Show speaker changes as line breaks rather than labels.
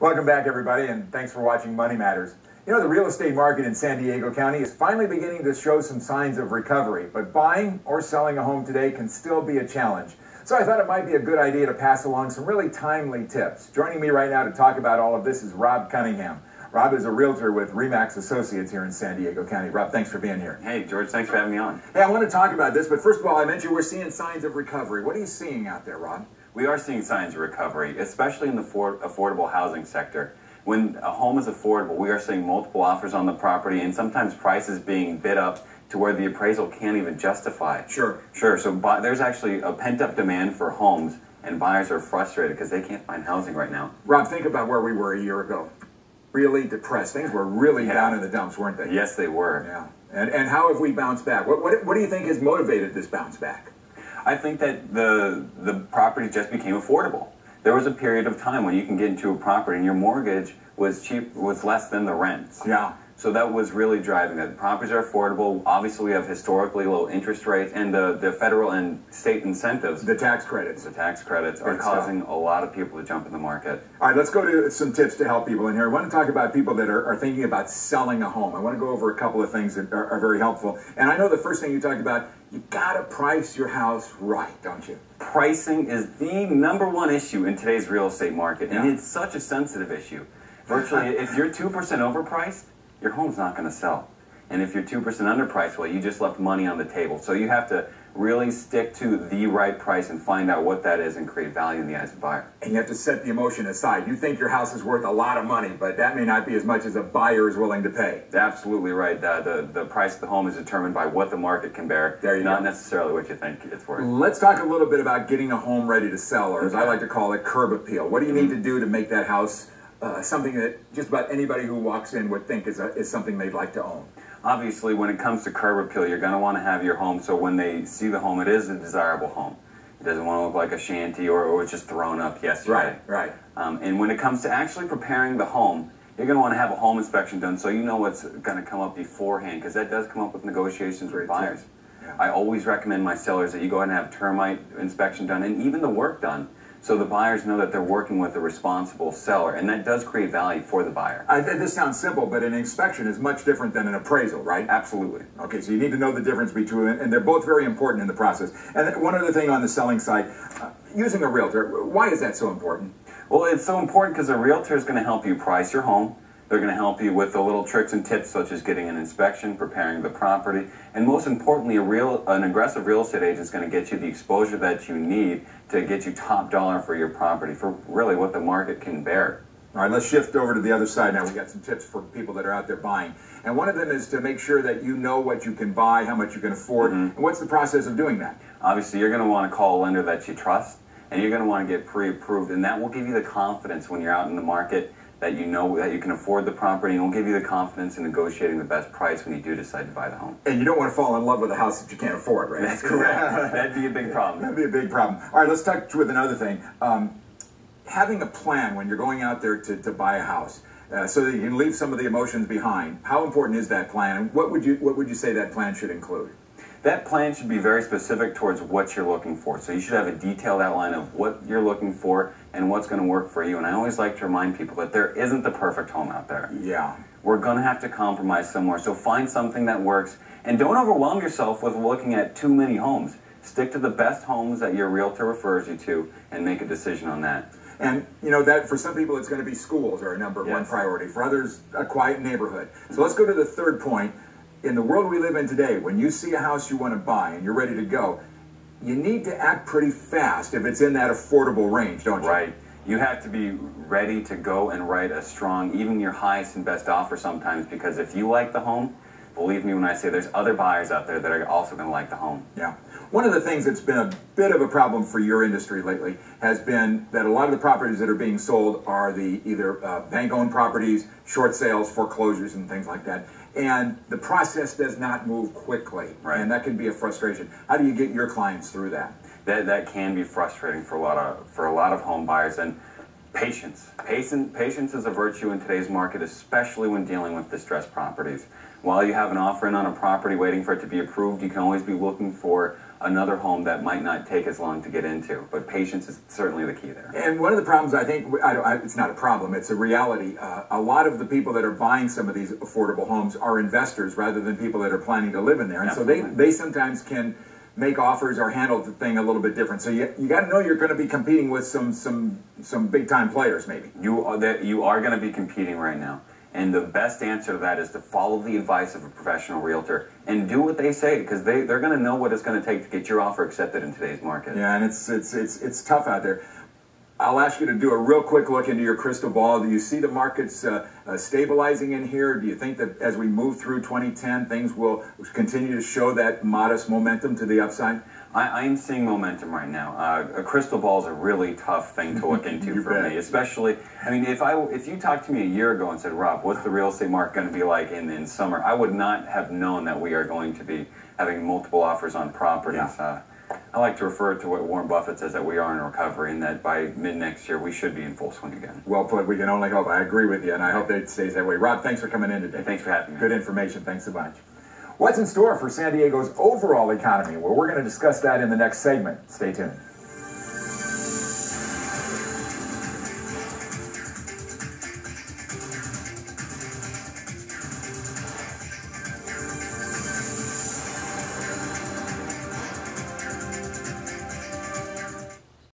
Welcome back, everybody, and thanks for watching Money Matters. You know, the real estate market in San Diego County is finally beginning to show some signs of recovery, but buying or selling a home today can still be a challenge. So I thought it might be a good idea to pass along some really timely tips. Joining me right now to talk about all of this is Rob Cunningham. Rob is a realtor with RE/MAX Associates here in San Diego County. Rob, thanks for being here.
Hey, George, thanks for having me on.
Hey, I want to talk about this, but first of all, I mentioned we're seeing signs of recovery. What are you seeing out there, Rob?
We are seeing signs of recovery, especially in the for affordable housing sector. When a home is affordable, we are seeing multiple offers on the property and sometimes prices being bid up to where the appraisal can't even justify it.
Sure.
Sure. So there's actually a pent up demand for homes, and buyers are frustrated because they can't find housing right now.
Rob, think about where we were a year ago really depressed. Things were really yeah. down in the dumps, weren't they?
Yes, they were.
Yeah. And, and how have we bounced back? What, what, what do you think has motivated this bounce back?
I think that the, the property just became affordable. There was a period of time when you can get into a property and your mortgage was cheap, was less than the rent.
Yeah.
So that was really driving it. Properties are affordable. Obviously, we have historically low interest rates, and the, the federal and state incentives.
The tax credits.
The tax credits are causing a lot of people to jump in the market.
All right, let's go to some tips to help people in here. I want to talk about people that are, are thinking about selling a home. I want to go over a couple of things that are, are very helpful. And I know the first thing you talked about, you got to price your house right, don't you?
Pricing is the number one issue in today's real estate market, and it's such a sensitive issue. Virtually, if you're 2% overpriced, your home's not going to sell. And if you're 2% underpriced, well, you just left money on the table. So you have to really stick to the right price and find out what that is and create value in the eyes of the buyer.
And you have to set the emotion aside. You think your house is worth a lot of money, but that may not be as much as a buyer is willing to pay.
Absolutely right. The, the, the price of the home is determined by what the market can bear,
there you
not
go.
necessarily what you think it's worth.
Let's talk a little bit about getting a home ready to sell, or as I like to call it, curb appeal. What do you need to do to make that house uh, something that just about anybody who walks in would think is, a, is something they'd like to own.
Obviously, when it comes to curb appeal, you're going to want to have your home so when they see the home, it is a desirable home. It doesn't want to look like a shanty or, or it's just thrown up yesterday.
Right, right.
Um, and when it comes to actually preparing the home, you're going to want to have a home inspection done so you know what's going to come up beforehand because that does come up with negotiations with buyers. Yeah. I always recommend my sellers that you go ahead and have termite inspection done and even the work done so the buyers know that they're working with a responsible seller, and that does create value for the buyer.
I, this sounds simple, but an inspection is much different than an appraisal, right?
Absolutely.
Okay, so you need to know the difference between, and they're both very important in the process. And one other thing on the selling side, uh, using a realtor, why is that so important?
Well, it's so important because a realtor is going to help you price your home they're going to help you with the little tricks and tips such as getting an inspection, preparing the property, and most importantly, a real, an aggressive real estate agent is going to get you the exposure that you need to get you top dollar for your property, for really what the market can bear.
All right, let's shift over to the other side now. We got some tips for people that are out there buying. And one of them is to make sure that you know what you can buy, how much you can afford, mm -hmm. and what's the process of doing that?
Obviously, you're going to want to call a lender that you trust, and you're going to want to get pre-approved, and that will give you the confidence when you're out in the market that you know that you can afford the property and will give you the confidence in negotiating the best price when you do decide to buy the home.
And you don't want to fall in love with a house that you can't afford, right?
That's correct. That'd be a big problem.
That'd be a big problem. All right, let's touch with another thing. Um, having a plan when you're going out there to, to buy a house. Uh, so that you can leave some of the emotions behind. How important is that plan, and what would you what would you say that plan should include?
That plan should be very specific towards what you're looking for. So you should have a detailed outline of what you're looking for and what's going to work for you. And I always like to remind people that there isn't the perfect home out there.
Yeah.
We're going to have to compromise somewhere. So find something that works and don't overwhelm yourself with looking at too many homes. Stick to the best homes that your realtor refers you to and make a decision on that.
And you know that for some people it's going to be schools are a number yes. one priority. For others, a quiet neighborhood. So let's go to the third point in the world we live in today, when you see a house you want to buy and you're ready to go, you need to act pretty fast if it's in that affordable range, don't you?
Right. You have to be ready to go and write a strong, even your highest and best offer sometimes, because if you like the home, believe me when I say there's other buyers out there that are also going to like the home.
Yeah. One of the things that's been a bit of a problem for your industry lately has been that a lot of the properties that are being sold are the either uh, bank-owned properties, short sales, foreclosures, and things like that. And the process does not move quickly,
right.
and that can be a frustration. How do you get your clients through that?
That that can be frustrating for a lot of for a lot of home buyers and patience. Patience, patience is a virtue in today's market, especially when dealing with distressed properties. While you have an offer in on a property waiting for it to be approved, you can always be looking for another home that might not take as long to get into. But patience is certainly the key there.
And one of the problems I think, I, I, it's not a problem, it's a reality. Uh, a lot of the people that are buying some of these affordable homes are investors rather than people that are planning to live in there. And
Absolutely.
so they, they sometimes can make offers or handle the thing a little bit different. So you, you got to know you're going to be competing with some, some, some big time players maybe.
You are, that you are going to be competing right now. And the best answer to that is to follow the advice of a professional realtor and do what they say because they, they're going to know what it's going to take to get your offer accepted in today's market.
Yeah, and it's, it's, it's, it's tough out there. I'll ask you to do a real quick look into your crystal ball. Do you see the markets uh, uh, stabilizing in here? Do you think that as we move through 2010, things will continue to show that modest momentum to the upside?
I, am seeing momentum right now. Uh, a crystal ball is a really tough thing to look into for
bet.
me, especially. I mean, if I if you talked to me a year ago and said, "Rob, what's the real estate market going to be like in, in summer?" I would not have known that we are going to be having multiple offers on properties.
Yeah.
I like to refer to what Warren Buffett says that we are in recovery and that by mid next year we should be in full swing again.
Well put. We can only hope. I agree with you, and I hope that it stays that way. Rob, thanks for coming in today.
Thanks for having me.
Good information. Thanks so much. What's in store for San Diego's overall economy? Well, we're going to discuss that in the next segment. Stay tuned.